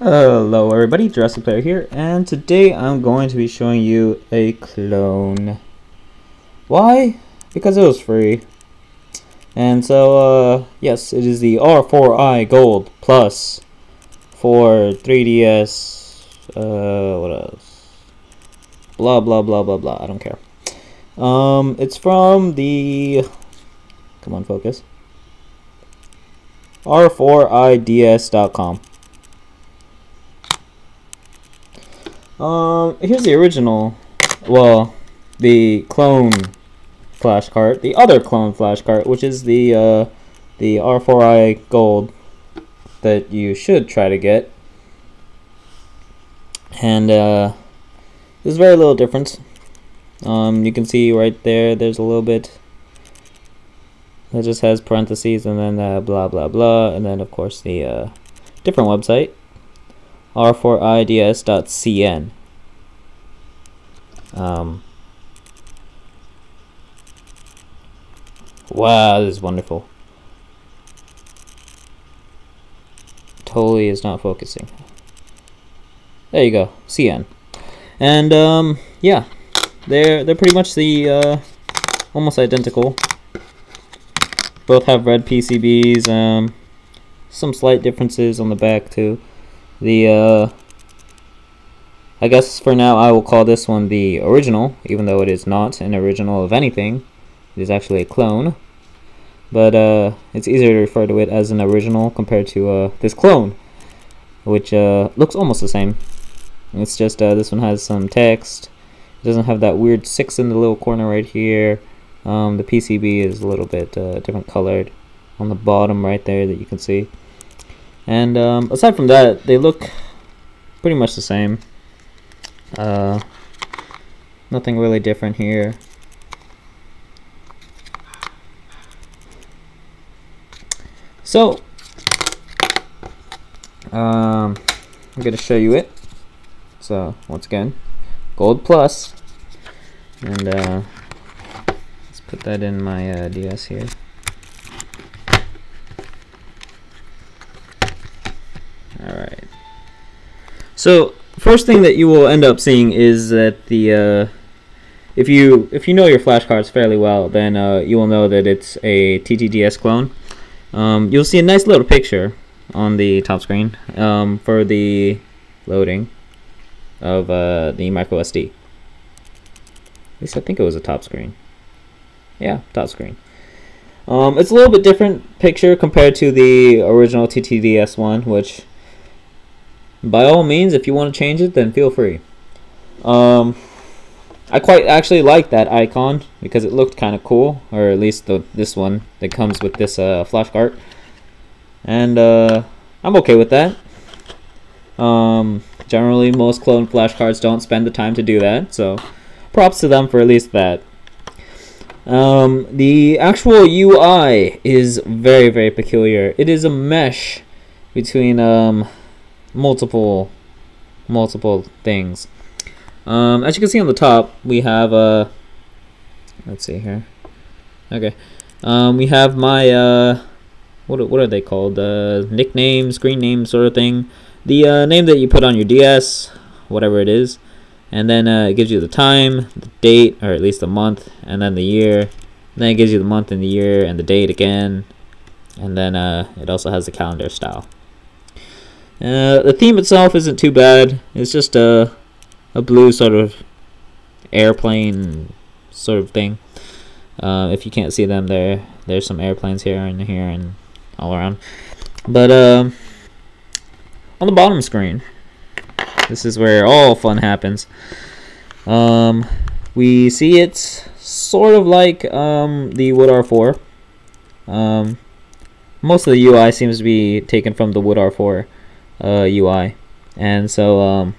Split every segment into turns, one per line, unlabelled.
Hello everybody, Jurassicplayer here, and today I'm going to be showing you a clone. Why? Because it was free. And so, uh, yes, it is the R4i Gold Plus for 3DS, uh, what else? Blah, blah, blah, blah, blah, I don't care. Um, it's from the, come on, focus, r4ids.com. Um, here's the original, well, the clone flash cart, the other clone flash cart, which is the uh, the R4i Gold that you should try to get. And uh, there's very little difference. Um, you can see right there, there's a little bit. It just has parentheses and then uh, blah blah blah, and then of course the uh, different website r4ids.cn. Um, wow, this is wonderful. Totally is not focusing. There you go, CN. And um, yeah, they're they're pretty much the uh, almost identical. Both have red PCBs. Um, some slight differences on the back too. The, uh, I guess for now I will call this one the original, even though it is not an original of anything. It is actually a clone. But, uh, it's easier to refer to it as an original compared to, uh, this clone, which, uh, looks almost the same. It's just, uh, this one has some text. It doesn't have that weird 6 in the little corner right here. Um, the PCB is a little bit, uh, different colored on the bottom right there that you can see. And um, aside from that, they look pretty much the same. Uh, nothing really different here. So, um, I'm going to show you it. So, once again, Gold Plus. And uh, let's put that in my uh, DS here. So, first thing that you will end up seeing is that the, uh, if you if you know your flashcards fairly well, then uh, you will know that it's a TTDS clone. Um, you'll see a nice little picture on the top screen um, for the loading of uh, the micro SD. At least I think it was a top screen. Yeah, top screen. Um, it's a little bit different picture compared to the original TTDS one, which by all means, if you want to change it, then feel free. Um, I quite actually like that icon because it looked kind of cool, or at least the this one that comes with this uh, flash cart, and uh, I'm okay with that. Um, generally, most clone flash cards don't spend the time to do that, so props to them for at least that. Um, the actual UI is very, very peculiar. It is a mesh between um, multiple multiple things. Um, as you can see on the top, we have uh, let's see here. Okay, um, we have my uh, what what are they called? Uh, nickname, screen name, sort of thing. The uh, name that you put on your DS, whatever it is, and then uh, it gives you the time, the date, or at least the month, and then the year. And then it gives you the month and the year and the date again, and then uh, it also has the calendar style. Uh, the theme itself isn't too bad. It's just a a blue sort of airplane sort of thing. Uh, if you can't see them, there there's some airplanes here and here and all around. But uh, on the bottom screen, this is where all fun happens. Um, we see it's sort of like um, the Wood R4. Um, most of the UI seems to be taken from the Wood R4 uh, UI. And so um,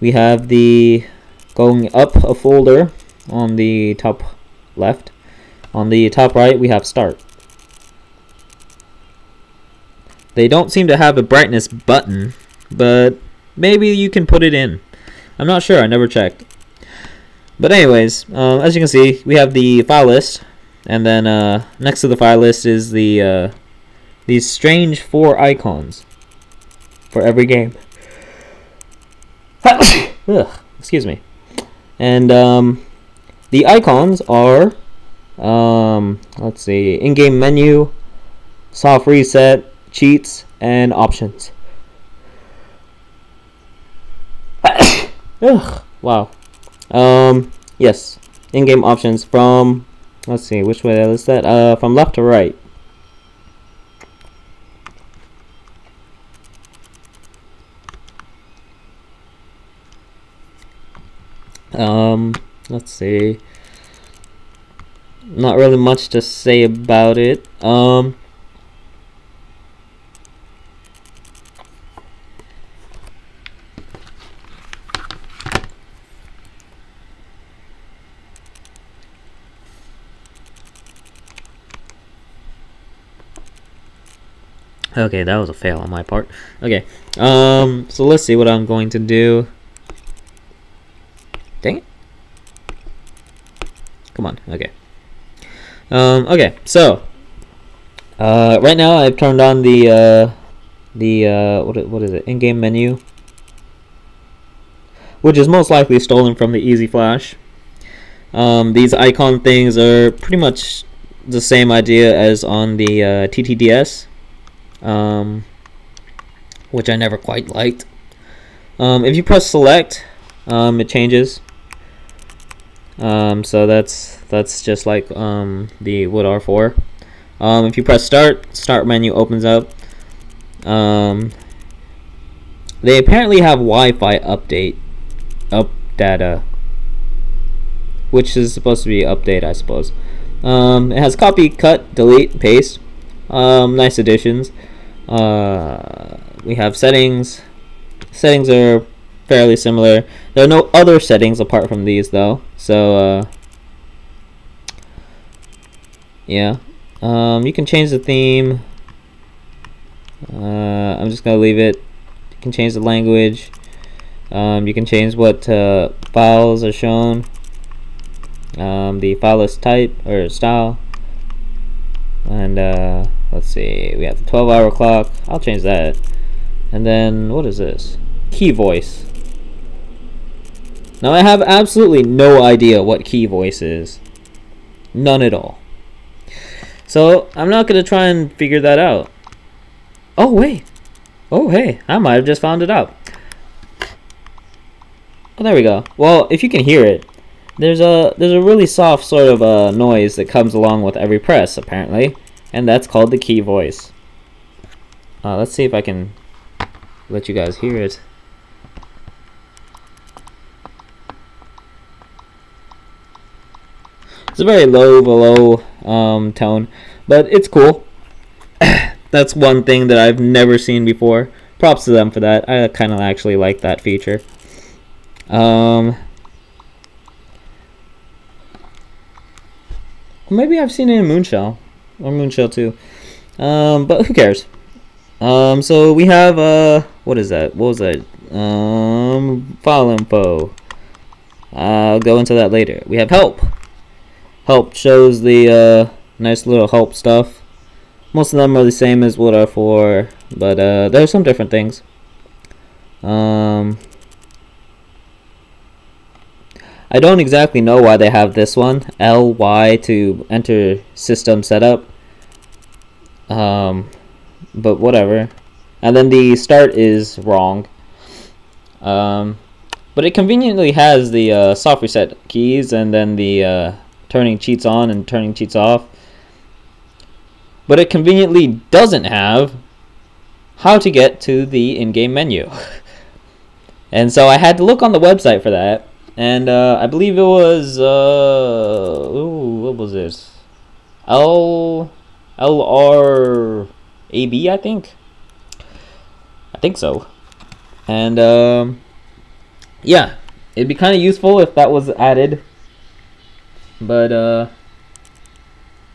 we have the going up a folder on the top left. On the top right, we have start. They don't seem to have a brightness button, but maybe you can put it in. I'm not sure, I never checked. But anyways, uh, as you can see, we have the file list, and then uh, next to the file list is the uh, these strange four icons. For every game. Ugh, excuse me. And um, the icons are, um, let's see, in-game menu, soft reset, cheats, and options. Ugh, wow. Um, yes, in-game options from, let's see, which way is that? Uh, from left to right. Um, let's see. Not really much to say about it. Um, Okay, that was a fail on my part. Okay, um, so let's see what I'm going to do. Dang it. Come on, okay. Um, okay, so, uh, right now I've turned on the, uh, the, uh, what, what is it, in-game menu, which is most likely stolen from the EZ-Flash. Um, these icon things are pretty much the same idea as on the uh, TTDS um, which I never quite liked. Um, if you press select, um, it changes. Um, so that's that's just like um, the Wood R4. Um, if you press start, start menu opens up. Um, they apparently have Wi-Fi update, up data, which is supposed to be update, I suppose. Um, it has copy, cut, delete, paste. Um, nice additions. Uh, we have settings. Settings are fairly similar. There are no other settings apart from these though. So uh, yeah, um, you can change the theme. Uh, I'm just gonna leave it. You can change the language. Um, you can change what uh, files are shown. Um, the file list type or style. And uh, let's see, we have the 12 hour clock. I'll change that. And then, what is this? Key voice. Now I have absolutely no idea what key voice is. None at all. So I'm not going to try and figure that out. Oh, wait. Oh, hey, I might have just found it out. Oh, there we go. Well, if you can hear it, there's a there's a really soft sort of a noise that comes along with every press, apparently, and that's called the key voice. Uh, let's see if I can let you guys hear it. It's a very low, below um, tone, but it's cool. That's one thing that I've never seen before. Props to them for that. I kind of actually like that feature. Um, maybe I've seen it in Moonshell or Moonshell 2. Um, but who cares? Um, so we have uh, what is that? What was that? Um, file info. I'll go into that later. We have help. Help shows the uh, nice little help stuff. Most of them are the same as Wood R4, but uh, there are some different things. Um, I don't exactly know why they have this one, LY to enter system setup. Um, but whatever. And then the start is wrong. Um, but it conveniently has the uh, soft reset keys and then the uh, turning cheats on and turning cheats off. But it conveniently doesn't have how to get to the in-game menu. and so I had to look on the website for that. And uh, I believe it was, uh, ooh, what was this? L, LR I think. I think so. And um, yeah, it'd be kind of useful if that was added, but uh,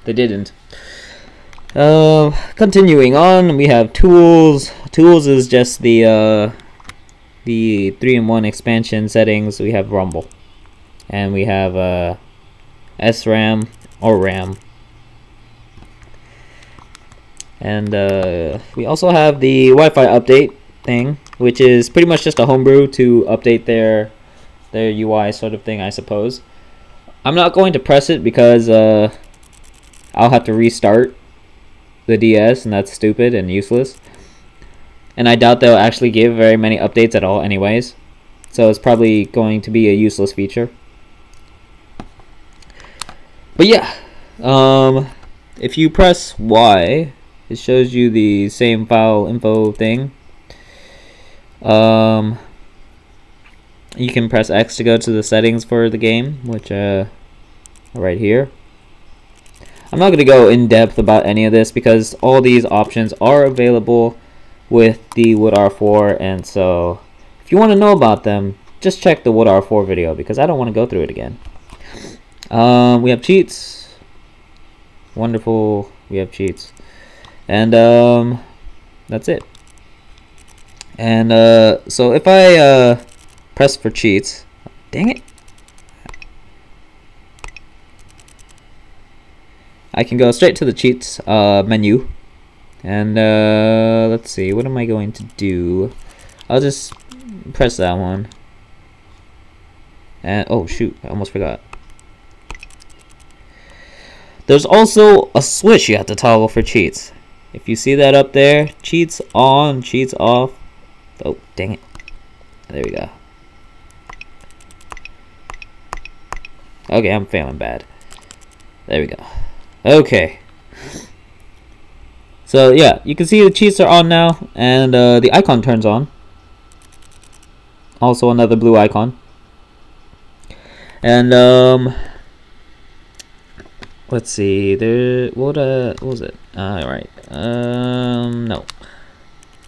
they didn't. Uh, continuing on, we have tools. Tools is just the uh, the three-in-one expansion settings. We have Rumble, and we have uh, SRAM or RAM and uh, we also have the Wi-Fi update thing, which is pretty much just a homebrew to update their their UI sort of thing, I suppose. I'm not going to press it because uh, I'll have to restart the DS, and that's stupid and useless. And I doubt they'll actually give very many updates at all, anyways. So it's probably going to be a useless feature. But yeah, um, if you press Y, it shows you the same file info thing. Um, you can press X to go to the settings for the game, which uh, right here. I'm not going to go in depth about any of this because all these options are available with the Wood R4 and so if you want to know about them just check the Wood R4 video because I don't want to go through it again. Um, we have cheats. Wonderful. We have cheats. And um, that's it. And uh, so if I uh, press for cheats, dang it. I can go straight to the cheats uh, menu. And uh, let's see, what am I going to do? I'll just press that one. And oh shoot, I almost forgot. There's also a switch you have to toggle for cheats. If you see that up there, cheats on, cheats off. Oh, dang it. There we go. Okay, I'm failing bad. There we go. Okay. So yeah, you can see the cheats are on now, and uh, the icon turns on. Also another blue icon. And um, let's see, there. What uh, what was it? All uh, right. Um, no.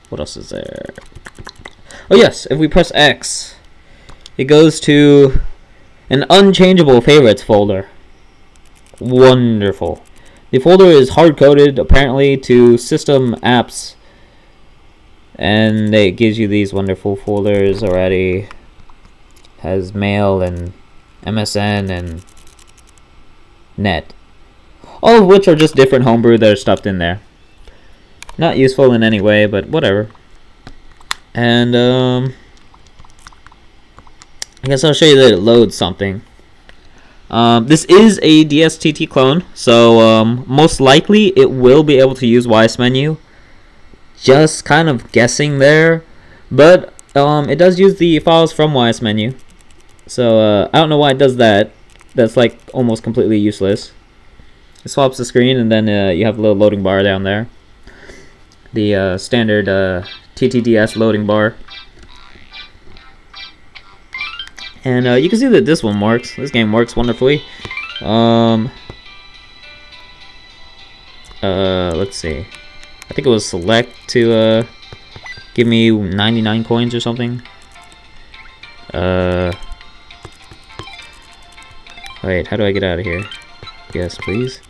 What else is there? Oh yes, if we press X, it goes to an unchangeable favorites folder. Wonderful. The folder is hard-coded apparently to system apps and it gives you these wonderful folders already. Has mail and MSN and net. All of which are just different homebrew that are stuffed in there. Not useful in any way, but whatever. And um I guess I'll show you that it loads something. Um, this is a DSTT clone, so um, most likely it will be able to use YS menu. Just kind of guessing there, but um, it does use the files from YS menu. So uh, I don't know why it does that. That's like almost completely useless. It swaps the screen and then uh, you have a little loading bar down there. The uh, standard uh, TTDS loading bar. And uh, you can see that this one works. This game works wonderfully. Um, uh, let's see. I think it was select to uh, give me 99 coins or something. Uh, wait, how do I get out of here? Yes, please.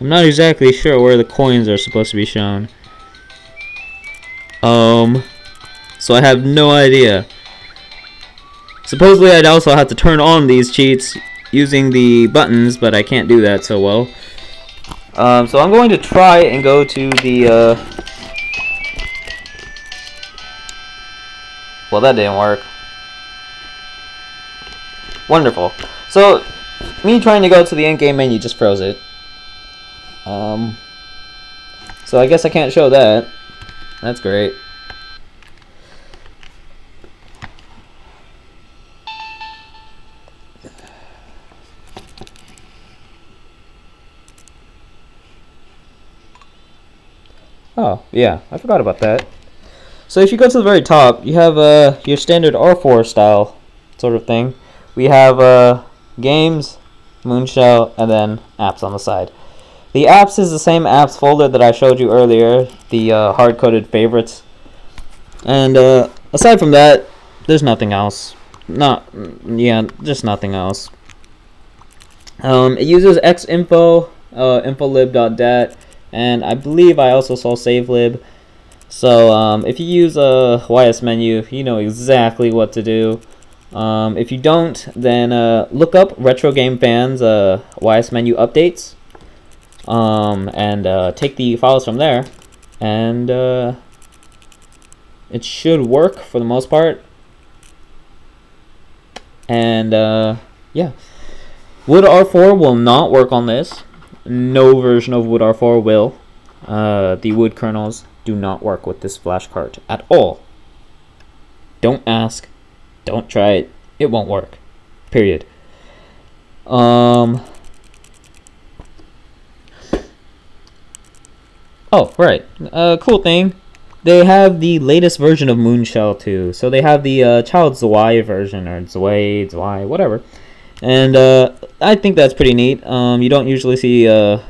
I'm not exactly sure where the coins are supposed to be shown. Um, so I have no idea. Supposedly I'd also have to turn on these cheats using the buttons, but I can't do that so well. Um, so I'm going to try and go to the, uh... Well, that didn't work. Wonderful. So, me trying to go to the in-game menu just froze it. Um, so I guess I can't show that. That's great. Oh, yeah, I forgot about that. So if you go to the very top, you have uh, your standard R4 style sort of thing. We have uh, games, Moonshell, and then apps on the side. The apps is the same apps folder that I showed you earlier, the uh, hard-coded favorites. And uh, aside from that, there's nothing else. Not, yeah, just nothing else. Um, it uses xinfo, uh, infolib.dat, and I believe I also saw savelib. So um, if you use a YS menu, you know exactly what to do. Um, if you don't, then uh, look up Retro Game Fans uh, YS menu updates um, and uh, take the files from there, and uh, it should work for the most part. And uh, yeah, Wood R4 will not work on this. No version of Wood R4 will. Uh, the wood kernels do not work with this flash card at all. Don't ask. Don't try it. It won't work. Period. Um. Oh, right. Uh, cool thing. They have the latest version of Moonshell too. So they have the uh, Child Zwei version or Zwei, Zwei, whatever. And uh, I think that's pretty neat. Um, you don't usually see uh,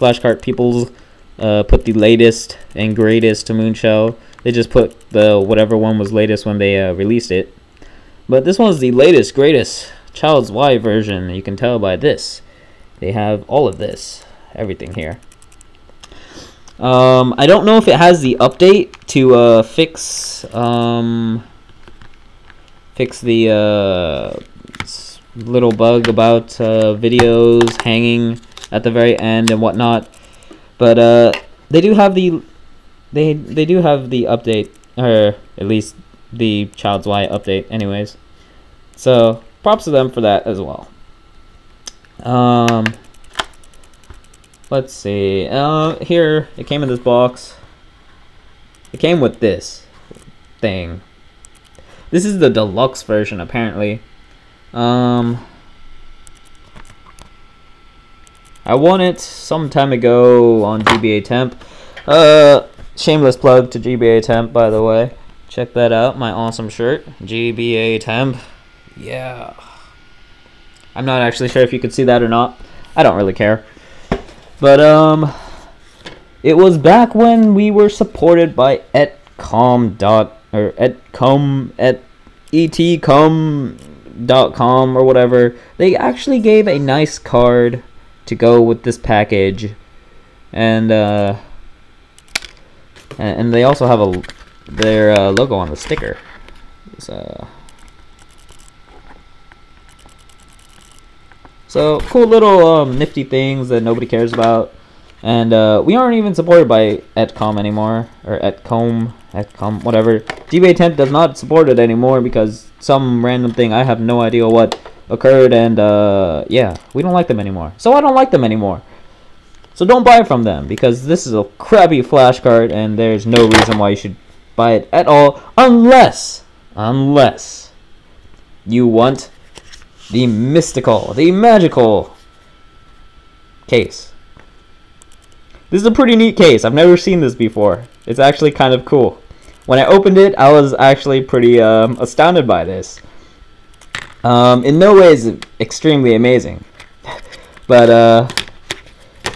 flashcard peoples uh, put the latest and greatest to Moonshell. They just put the whatever one was latest when they uh, released it. But this one's the latest, greatest Child's Y version. You can tell by this. They have all of this, everything here. Um, I don't know if it has the update to uh, fix um, fix the uh, little bug about uh, videos hanging at the very end and whatnot. But uh, they do have the they they do have the update, or at least the Child's Y update, anyways. So props to them for that as well. Um, let's see. Uh, here it came in this box. It came with this thing. This is the deluxe version, apparently. Um, I won it some time ago on GBAtemp. Uh, shameless plug to GBAtemp, by the way. Check that out, my awesome shirt, GBAtemp. Yeah. I'm not actually sure if you could see that or not. I don't really care. But, um, it was back when we were supported by etcom dot, or etcom, et, etcom dot com or whatever. They actually gave a nice card to go with this package. And, uh, and they also have a their uh, logo on the sticker. So, so cool little um, nifty things that nobody cares about. And uh, we aren't even supported by Etcom anymore, or Etcom, Etcom, whatever. GBAtemp does not support it anymore because some random thing, I have no idea what occurred, and uh, yeah, we don't like them anymore. So I don't like them anymore. So don't buy from them because this is a crappy flashcard and there's no reason why you should buy it at all unless, unless you want the mystical, the magical case. This is a pretty neat case. I've never seen this before. It's actually kind of cool. When I opened it, I was actually pretty um, astounded by this. Um, in no ways extremely amazing. but uh,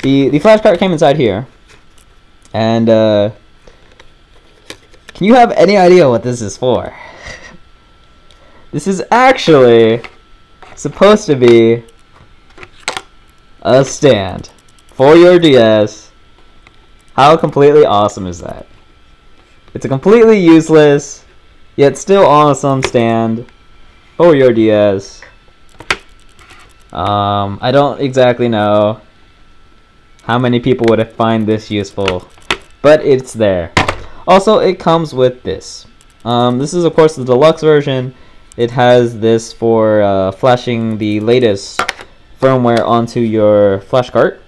the, the flash card came inside here. And uh, can you have any idea what this is for? this is actually supposed to be a stand for your DS how completely awesome is that? It's a completely useless, yet still awesome stand for your DS. Um, I don't exactly know how many people would have find this useful, but it's there. Also, it comes with this. Um, this is, of course, the deluxe version. It has this for uh, flashing the latest firmware onto your flash cart.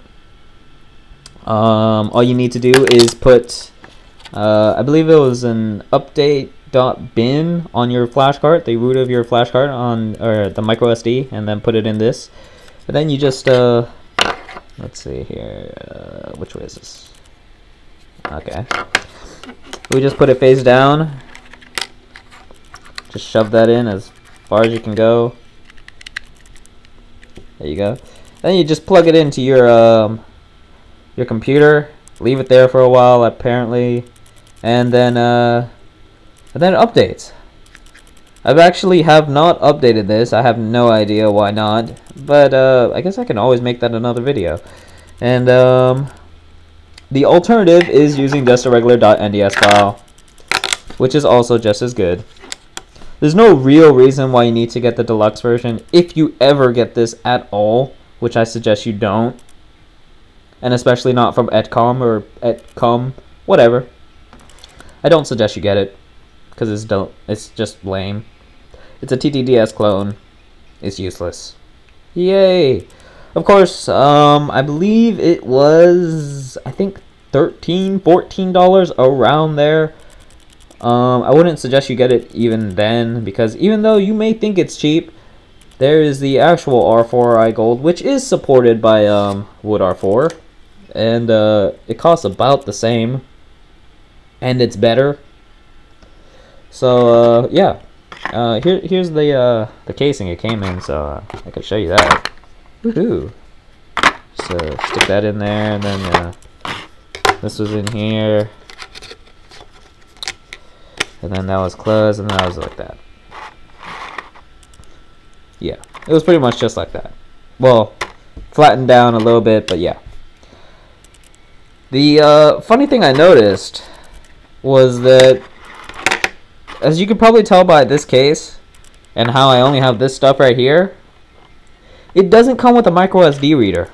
Um, all you need to do is put, uh, I believe it was an update.bin on your flash card, the root of your flash card on or the micro SD, and then put it in this. And then you just, uh, let's see here, uh, which way is this? Okay. We just put it face down. Just shove that in as far as you can go. There you go. Then you just plug it into your um, your computer, leave it there for a while apparently, and then uh, and then it updates. I've actually have not updated this. I have no idea why not, but uh, I guess I can always make that another video. And um, the alternative is using just a regular .nds file, which is also just as good. There's no real reason why you need to get the deluxe version if you ever get this at all, which I suggest you don't. and especially not from Etcom or Etcom, whatever. I don't suggest you get it because it's don't it's just lame. It's a TTDS clone. It's useless. Yay! Of course, um, I believe it was I think $13, $14 around there. Um, I wouldn't suggest you get it even then because even though you may think it's cheap, there is the actual R4i Gold, which is supported by um, Wood R4, and uh, it costs about the same, and it's better. So uh, yeah, uh, here here's the uh, the casing it came in, so uh, I could show you that. Woohoo! So stick that in there, and then uh, this was in here. And then that was closed, and that was like that. Yeah, it was pretty much just like that. Well, flattened down a little bit, but yeah. The uh, funny thing I noticed was that, as you could probably tell by this case, and how I only have this stuff right here, it doesn't come with a micro SD reader.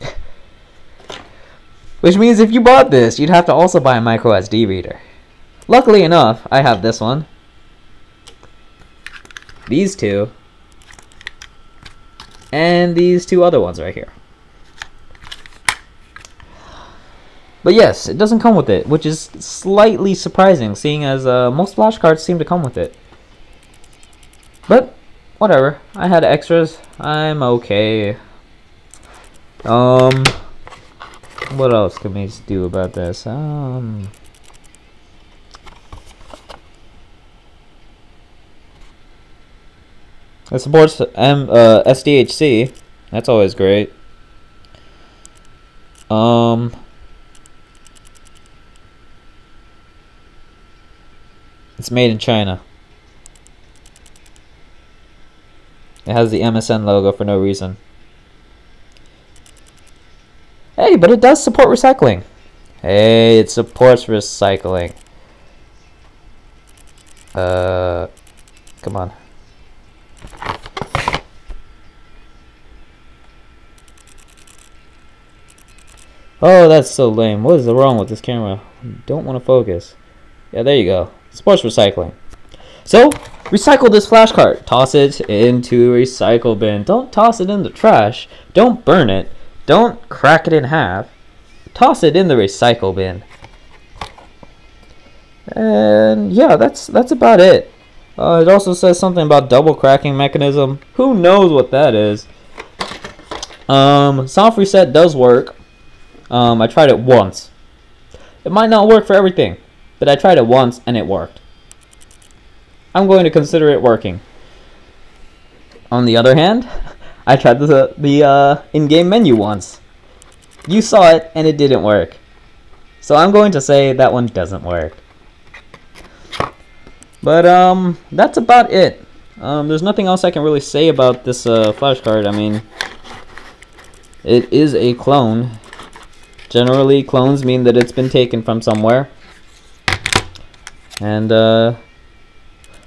Which means if you bought this, you'd have to also buy a micro SD reader. Luckily enough, I have this one. These two. And these two other ones right here. But yes, it doesn't come with it, which is slightly surprising, seeing as uh, most flashcards seem to come with it. But, whatever. I had extras. I'm okay. Um, what else can we do about this? Um, it supports M uh, SDHC. That's always great. Um, it's made in China. It has the MSN logo for no reason. Hey, but it does support recycling. Hey, it supports recycling. Uh, come on. Oh, that's so lame. What is wrong with this camera? Don't want to focus. Yeah, there you go. Sports recycling. So, recycle this flashcard. Toss it into recycle bin. Don't toss it in the trash. Don't burn it. Don't crack it in half. Toss it in the recycle bin. And yeah, that's that's about it. Uh, it also says something about double cracking mechanism. Who knows what that is? Um, soft reset does work. Um, I tried it once. It might not work for everything, but I tried it once and it worked. I'm going to consider it working. On the other hand, I tried the, the uh, in-game menu once. You saw it, and it didn't work. So I'm going to say that one doesn't work. But, um, that's about it. Um, there's nothing else I can really say about this uh, flashcard. I mean, it is a clone. Generally, clones mean that it's been taken from somewhere. And, uh,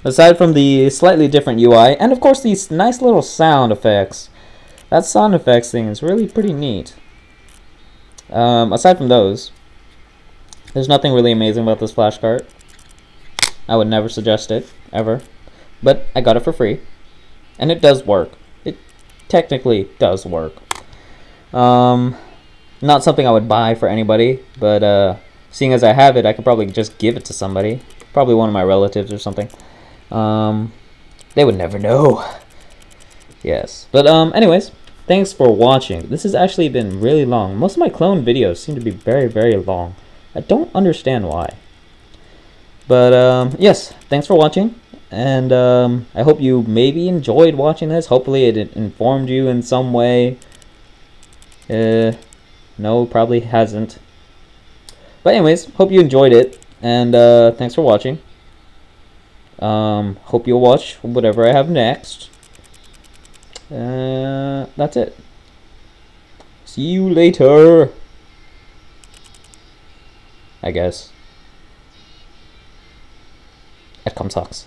aside from the slightly different UI, and of course these nice little sound effects, that sound effects thing is really pretty neat. Um, aside from those, there's nothing really amazing about this flashcard. I would never suggest it, ever. But I got it for free. And it does work. It technically does work. Um, not something I would buy for anybody, but uh, seeing as I have it, I could probably just give it to somebody. Probably one of my relatives or something. Um, they would never know. Yes. But um, anyways, Thanks for watching. This has actually been really long. Most of my clone videos seem to be very, very long. I don't understand why. But um, yes, thanks for watching. And um, I hope you maybe enjoyed watching this. Hopefully it informed you in some way. Uh, no, probably hasn't. But anyways, hope you enjoyed it. And uh, thanks for watching. Um, hope you'll watch whatever I have next. Uh, that's it. See you later. I guess. Etcom sucks.